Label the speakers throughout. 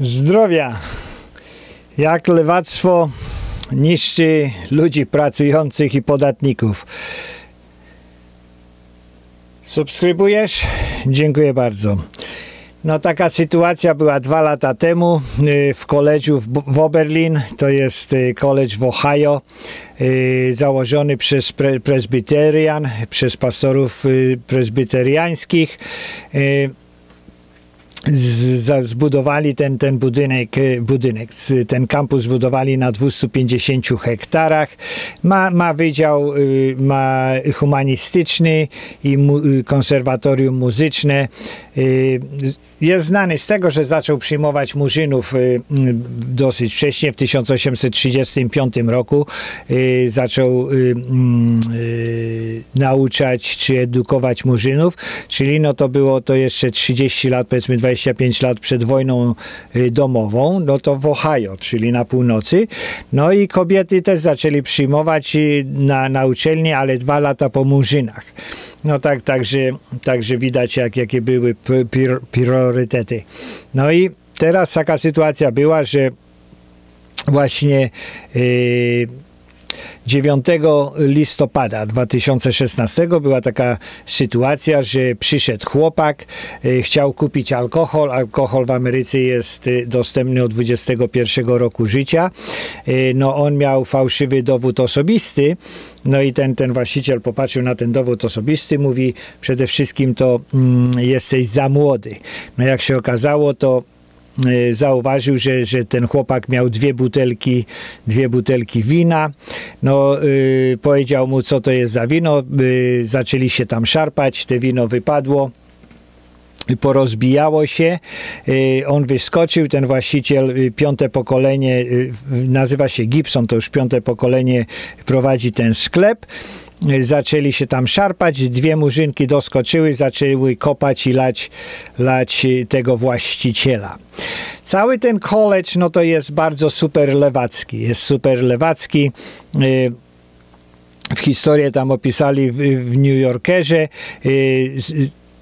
Speaker 1: Zdrowia. Jak lewactwo niszczy ludzi pracujących i podatników. Subskrybujesz? Dziękuję bardzo. No taka sytuacja była dwa lata temu y, w koledżu w Oberlin, to jest y, koledż w Ohio, y, założony przez presbyterian, przez pastorów presbyteriańskich zbudowali ten, ten budynek, e, budynek, ten kampus zbudowali na 250 hektarach. Ma, ma wydział y, ma humanistyczny i y, konserwatorium muzyczne. Y, jest znany z tego, że zaczął przyjmować murzynów dosyć wcześnie, w 1835 roku. Zaczął mm, nauczać czy edukować murzynów, czyli no to było to jeszcze 30 lat, powiedzmy 25 lat przed wojną y, domową, no to w Ohio, czyli na północy. No i kobiety też zaczęli przyjmować y, na, na uczelni, ale dwa lata po murzynach. No tak, także, także widać jak, jakie były priorytety. No i teraz taka sytuacja była, że właśnie yy, 9 listopada 2016 była taka sytuacja, że przyszedł chłopak, e, chciał kupić alkohol. Alkohol w Ameryce jest e, dostępny od 21 roku życia. E, no on miał fałszywy dowód osobisty. No i ten, ten właściciel popatrzył na ten dowód osobisty, mówi przede wszystkim to mm, jesteś za młody. No jak się okazało, to Y, zauważył, że, że ten chłopak miał dwie butelki, dwie butelki wina. No, yy, powiedział mu, co to jest za wino. Yy, zaczęli się tam szarpać, te wino wypadło porozbijało się. Y, on wyskoczył, ten właściciel, y, piąte pokolenie, nazywa się Gibson, to już piąte pokolenie prowadzi ten sklep zaczęli się tam szarpać, dwie murzynki doskoczyły, zaczęły kopać i lać, lać tego właściciela. Cały ten college, no to jest bardzo super lewacki, jest super lewacki. Y, w historię tam opisali w, w New Yorkerze, y,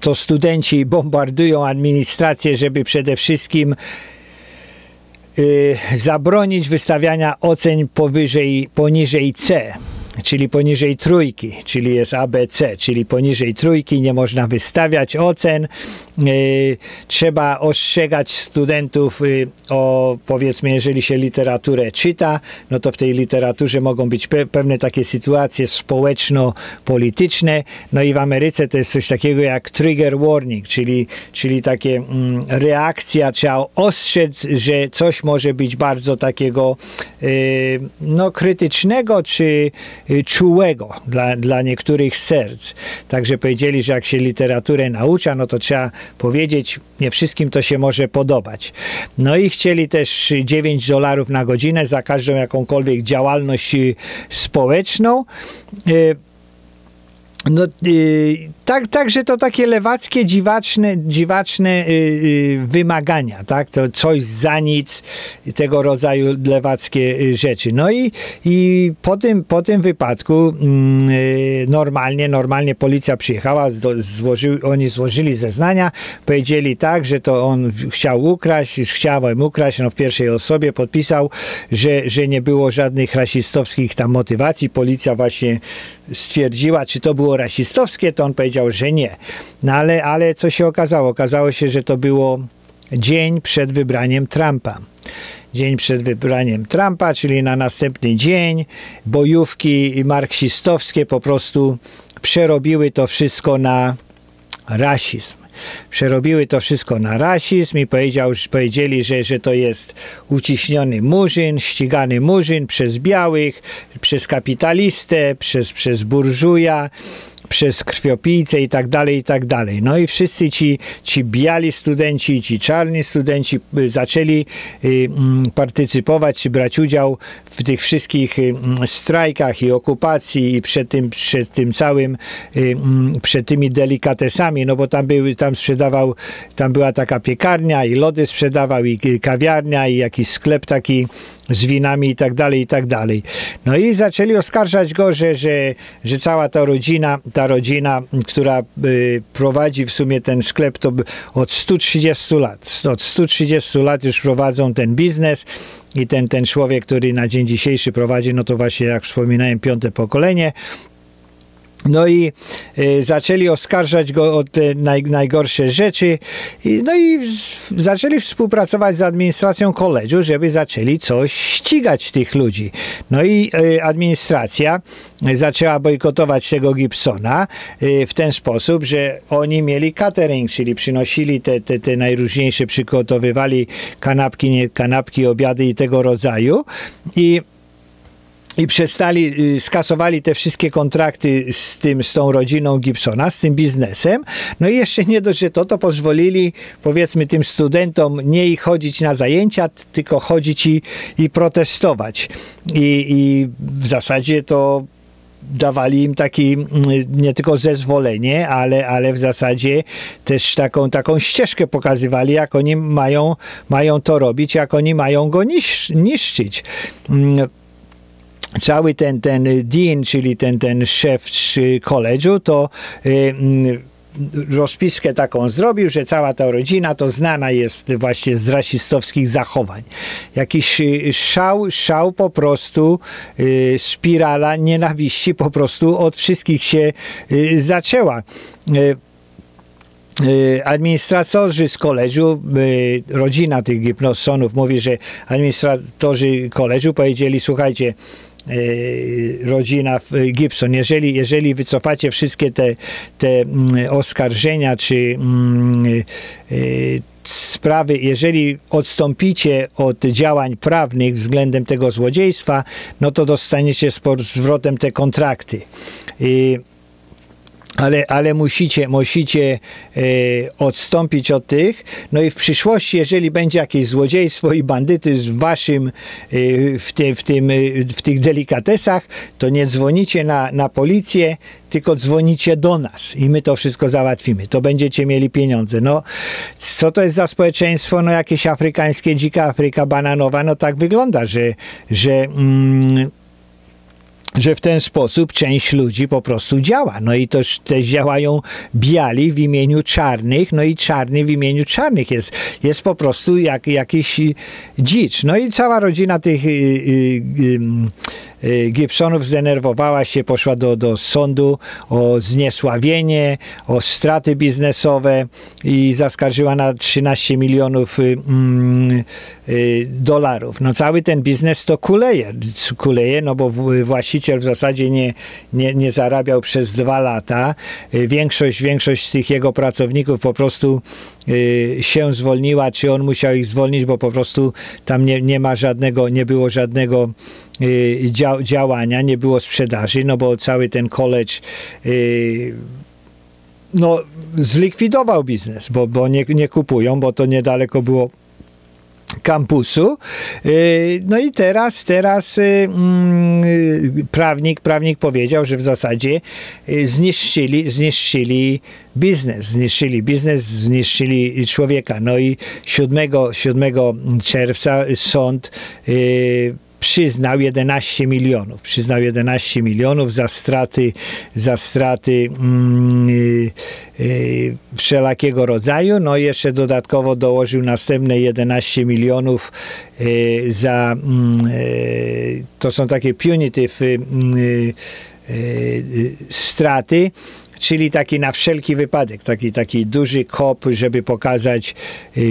Speaker 1: to studenci bombardują administrację, żeby przede wszystkim y, zabronić wystawiania ocen powyżej, poniżej C czyli poniżej trójki, czyli jest ABC, czyli poniżej trójki nie można wystawiać ocen. Y, trzeba ostrzegać studentów y, o, powiedzmy, jeżeli się literaturę czyta, no to w tej literaturze mogą być pewne takie sytuacje społeczno-polityczne. No i w Ameryce to jest coś takiego jak trigger warning, czyli, czyli takie mm, reakcja, trzeba ostrzec, że coś może być bardzo takiego y, no, krytycznego czy czułego dla, dla niektórych serc. Także powiedzieli, że jak się literaturę naucza, no to trzeba powiedzieć, nie wszystkim to się może podobać. No i chcieli też 9 dolarów na godzinę za każdą jakąkolwiek działalność społeczną. Y, no, yy, tak, także to takie lewackie, dziwaczne, dziwaczne yy, wymagania, tak? To coś za nic, tego rodzaju lewackie y, rzeczy. No i, i po, tym, po tym wypadku yy, normalnie, normalnie policja przyjechała, złożył, oni złożyli zeznania, powiedzieli tak, że to on chciał ukraść, chciałem ukraść, no w pierwszej osobie podpisał, że, że nie było żadnych rasistowskich tam motywacji. Policja właśnie stwierdziła, czy to było rasistowskie, to on powiedział, że nie. No ale, ale co się okazało? Okazało się, że to było dzień przed wybraniem Trumpa. Dzień przed wybraniem Trumpa, czyli na następny dzień bojówki marksistowskie po prostu przerobiły to wszystko na rasizm przerobiły to wszystko na rasizm i powiedział, powiedzieli, że, że to jest uciśniony murzyn, ścigany murzyn przez białych, przez kapitalistę, przez, przez burżuja przez krwiopijce i tak dalej, i tak dalej. No i wszyscy ci, ci biali studenci, ci czarni studenci y, zaczęli y, mm, partycypować, brać udział w tych wszystkich y, mm, strajkach i okupacji i przed tym, przed tym całym, mm, przed tymi delikatesami, no bo tam były, tam sprzedawał, tam była taka piekarnia i lody sprzedawał i kawiarnia i jakiś sklep taki z winami i tak dalej, i tak dalej. No i zaczęli oskarżać go, że, że, że cała ta rodzina, ta rodzina, która y, prowadzi w sumie ten sklep, to od 130 lat, od 130 lat już prowadzą ten biznes i ten, ten człowiek, który na dzień dzisiejszy prowadzi, no to właśnie jak wspominałem, piąte pokolenie, no i y, zaczęli oskarżać go o te naj, najgorsze rzeczy. I, no i zaczęli współpracować z administracją koledżu, żeby zaczęli coś ścigać tych ludzi. No i y, administracja zaczęła bojkotować tego Gibsona y, w ten sposób, że oni mieli catering, czyli przynosili te, te, te najróżniejsze, przygotowywali kanapki, nie, kanapki, obiady i tego rodzaju. I i przestali, y, skasowali te wszystkie kontrakty z tym, z tą rodziną Gibsona, z tym biznesem. No i jeszcze nie dość, że to, to pozwolili powiedzmy tym studentom nie chodzić na zajęcia, tylko chodzić i, i protestować. I, I w zasadzie to dawali im taki mm, nie tylko zezwolenie, ale, ale w zasadzie też taką, taką ścieżkę pokazywali, jak oni mają, mają to robić, jak oni mają go nisz, niszczyć mm, cały ten, ten dean, czyli ten, ten szef koledżu, to y, rozpiskę taką zrobił, że cała ta rodzina to znana jest właśnie z rasistowskich zachowań. Jakiś y, szał, szał po prostu, y, spirala nienawiści po prostu od wszystkich się zaczęła administratorzy z koleżu, rodzina tych Gipnosonów mówi, że administratorzy koleżu powiedzieli, słuchajcie, rodzina Gibson. Jeżeli, jeżeli wycofacie wszystkie te, te mm, oskarżenia czy mm, e, sprawy, jeżeli odstąpicie od działań prawnych względem tego złodziejstwa, no to dostaniecie z powrotem te kontrakty. I ale, ale musicie, musicie e, odstąpić od tych. No i w przyszłości, jeżeli będzie jakieś złodziejstwo i bandytyzm w waszym, e, w, tym, w, tym, e, w tych delikatesach, to nie dzwonicie na, na policję, tylko dzwonicie do nas i my to wszystko załatwimy. To będziecie mieli pieniądze. No, co to jest za społeczeństwo? No, jakieś afrykańskie, dzika Afryka bananowa, no tak wygląda, że, że mm, że w ten sposób część ludzi po prostu działa. No i też, też działają biali w imieniu czarnych, no i czarny w imieniu czarnych jest, jest po prostu jak, jakiś dzicz. No i cała rodzina tych y, y, Gibsonów zdenerwowała się, poszła do, do sądu o zniesławienie, o straty biznesowe i zaskarżyła na 13 milionów y, mm, y, dolarów. No cały ten biznes to kuleje, kuleje no bo właściciel w zasadzie nie, nie, nie zarabiał przez dwa lata. Większość, większość z tych jego pracowników po prostu się zwolniła, czy on musiał ich zwolnić, bo po prostu tam nie, nie ma żadnego, nie było żadnego Y, działania, nie było sprzedaży, no bo cały ten college y, no, zlikwidował biznes, bo, bo nie, nie kupują, bo to niedaleko było kampusu. Y, no i teraz, teraz mm, prawnik, prawnik powiedział, że w zasadzie zniszczyli, zniszczyli biznes, zniszczyli biznes, zniszczyli człowieka. No i 7, 7 czerwca sąd przyznał 11 milionów. Przyznał 11 milionów za straty, za straty mm, y, y, wszelakiego rodzaju. No jeszcze dodatkowo dołożył następne 11 milionów y, za mm, y, to są takie punitive y, y, straty czyli taki na wszelki wypadek, taki, taki duży kop, żeby pokazać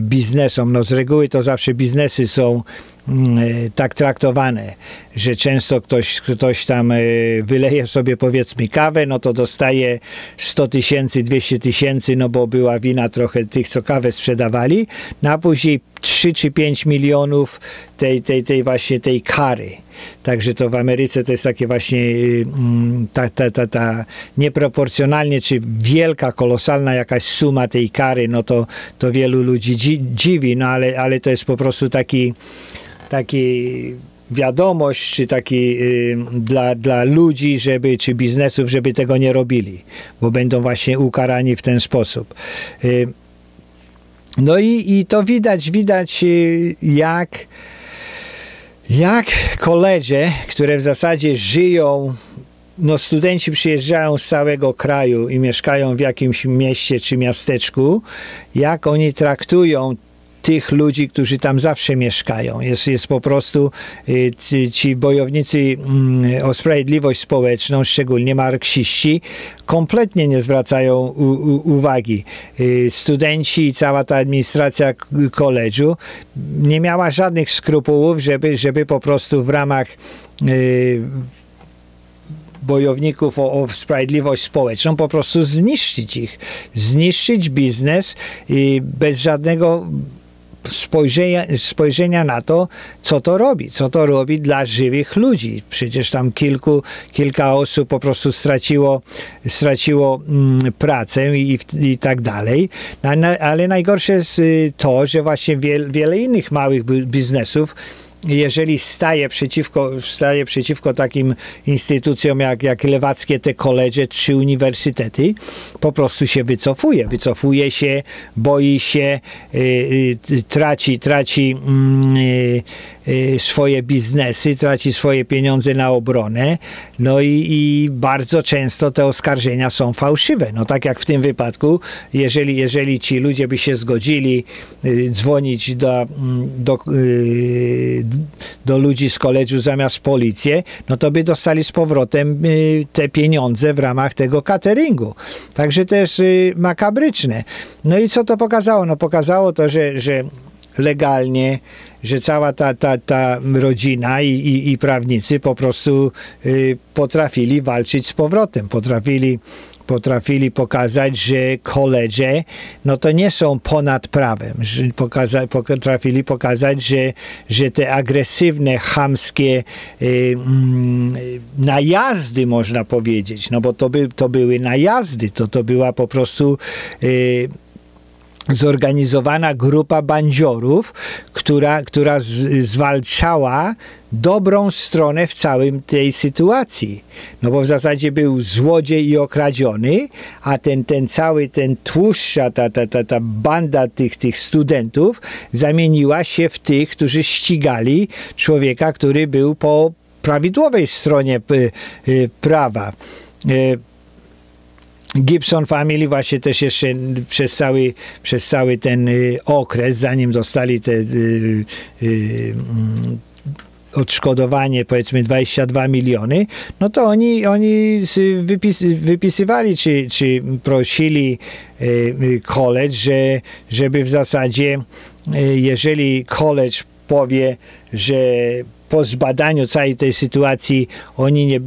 Speaker 1: biznesom. No z reguły to zawsze biznesy są tak traktowane, że często ktoś, ktoś tam e, wyleje sobie powiedzmy kawę, no to dostaje 100 tysięcy, 200 tysięcy, no bo była wina trochę tych, co kawę sprzedawali, no a później 3 czy 5 milionów tej, tej, tej właśnie tej kary. Także to w Ameryce to jest takie właśnie mm, ta, ta, ta, ta nieproporcjonalnie, czy wielka, kolosalna jakaś suma tej kary, no to, to wielu ludzi dziwi, no ale, ale to jest po prostu taki taki wiadomość, czy taki y, dla, dla ludzi, żeby, czy biznesów, żeby tego nie robili, bo będą właśnie ukarani w ten sposób. Y, no i, i to widać, widać y, jak Jak koledzy, które w zasadzie żyją no studenci przyjeżdżają z całego kraju i mieszkają w jakimś mieście czy miasteczku, jak oni traktują tych ludzi, którzy tam zawsze mieszkają. Jest, jest po prostu y, ci, ci bojownicy mm, o sprawiedliwość społeczną, szczególnie marksiści, kompletnie nie zwracają u, u, uwagi. Y, studenci i cała ta administracja koledżu nie miała żadnych skrupułów, żeby, żeby po prostu w ramach y, bojowników o, o sprawiedliwość społeczną, po prostu zniszczyć ich, zniszczyć biznes bez żadnego spojrzenia, spojrzenia na to, co to robi, co to robi dla żywych ludzi. Przecież tam kilku, kilka osób po prostu straciło, straciło mm, pracę i, i tak dalej. ale najgorsze jest y, to, że właśnie wiele, wiele innych małych biznesów jeżeli staje przeciwko, staje przeciwko takim instytucjom jak, jak lewackie te koledże czy uniwersytety, po prostu się wycofuje. Wycofuje się, boi się, y, y, traci, traci mm, y, Y, swoje biznesy, traci swoje pieniądze na obronę, no i, i, bardzo często te oskarżenia są fałszywe. No tak jak w tym wypadku, jeżeli, jeżeli ci ludzie by się zgodzili y, dzwonić do, mm, do, y, do ludzi z koledżu zamiast policję, no to by dostali z powrotem te pieniądze w ramach tego cateringu. Także to jest makabryczne. No i co to pokazało? No pokazało to, że, że legalnie, że cała ta, ta, ta rodzina i, i, i prawnicy po prostu y, potrafili walczyć z powrotem, potrafili potrafili pokazać, że koledzy no to nie są ponad prawem. Że pokaza, potrafili pokazać, że, że te agresywne, chamskie y, mm, najazdy, można powiedzieć, no bo to, by, to były najazdy, to, to była po prostu y, zorganizowana grupa bandziorów, która, która z, zwalczała dobrą stronę w całym tej sytuacji. No bo w zasadzie był złodziej i okradziony, a ten, ten cały, ten tłuszcza, ta, ta, ta, ta banda tych, tych studentów zamieniła się w tych, którzy ścigali człowieka, który był po prawidłowej stronie prawa. Gibson Family właśnie też jeszcze przez cały, przez cały ten y, okres, zanim dostali te y, y, mm, odszkodowanie powiedzmy 22 miliony, no to oni, oni wypis, wypisywali czy, czy prosili college, że, żeby w zasadzie jeżeli college powie, że po zbadaniu całej tej sytuacji oni nie,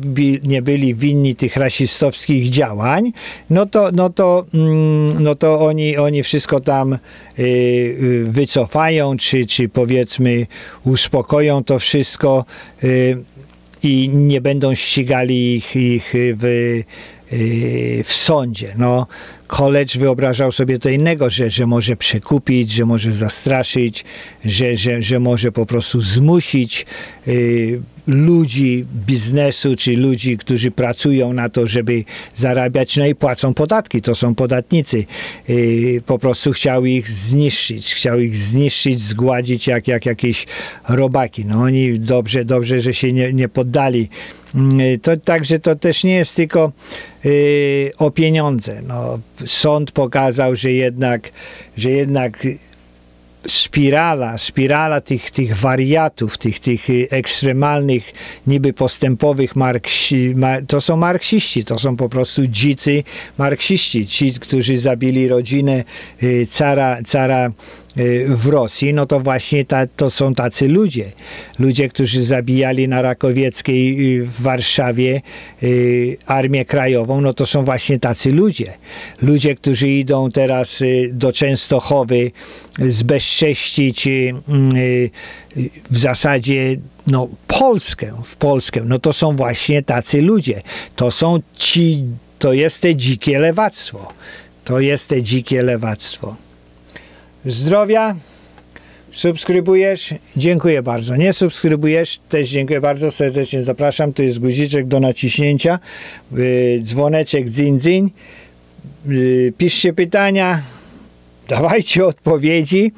Speaker 1: nie byli winni tych rasistowskich działań, no to, no to, mm, no to oni, oni wszystko tam y, y, wycofają, czy, czy powiedzmy uspokoją to wszystko y, i nie będą ścigali ich, ich w, w sądzie. No, college wyobrażał sobie to innego, że, że może przekupić, że może zastraszyć, że, że, że może po prostu zmusić y, ludzi biznesu, czy ludzi, którzy pracują na to, żeby zarabiać, no i płacą podatki, to są podatnicy. Y, po prostu chciał ich zniszczyć, chciał ich zniszczyć, zgładzić jak, jak jakieś robaki. No oni dobrze, dobrze, że się nie, nie poddali to, także to też nie jest tylko y, o pieniądze. No, sąd pokazał, że jednak, że jednak spirala, spirala tych, tych wariatów, tych, tych y, ekstremalnych, niby postępowych marksi, to są marksiści, to są po prostu dzicy marksiści, ci, którzy zabili rodzinę y, cara, cara w Rosji, no to właśnie ta, to są tacy ludzie. Ludzie, którzy zabijali na Rakowieckiej y, w Warszawie y, Armię Krajową, no to są właśnie tacy ludzie. Ludzie, którzy idą teraz do Częstochowy zbezcześcić w zasadzie no, Polskę, w Polskę, no to są właśnie tacy ludzie. To są ci, to jest te dzikie lewactwo. To jest te dzikie lewactwo zdrowia. Subskrybujesz? Dziękuję bardzo. Nie subskrybujesz? Też dziękuję bardzo. Serdecznie zapraszam. Tu jest guziczek do naciśnięcia. Y, dzwoneczek dzin dzin. Y, piszcie pytania. Dawajcie odpowiedzi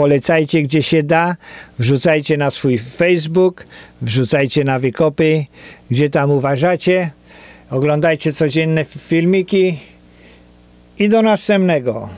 Speaker 1: polecajcie gdzie się da, wrzucajcie na swój Facebook, wrzucajcie na wykopy, gdzie tam uważacie, oglądajcie codzienne filmiki i do następnego.